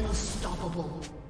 Unstoppable.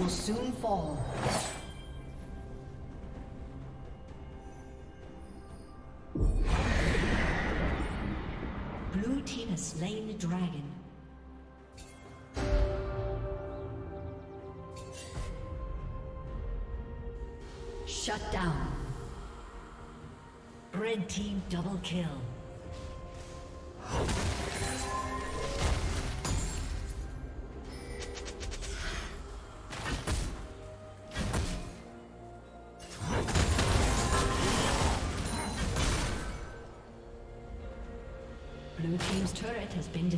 Will soon fall. Blue team has slain the dragon. Shut down. Red team double kill.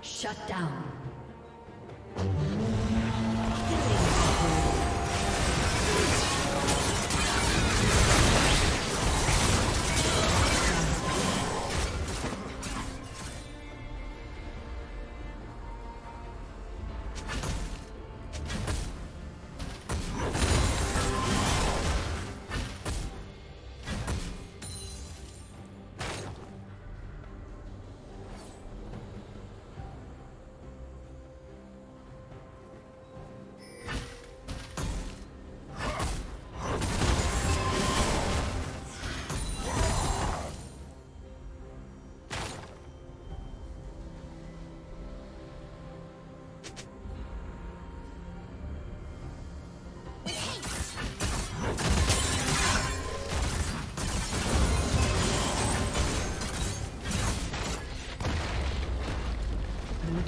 Shut down.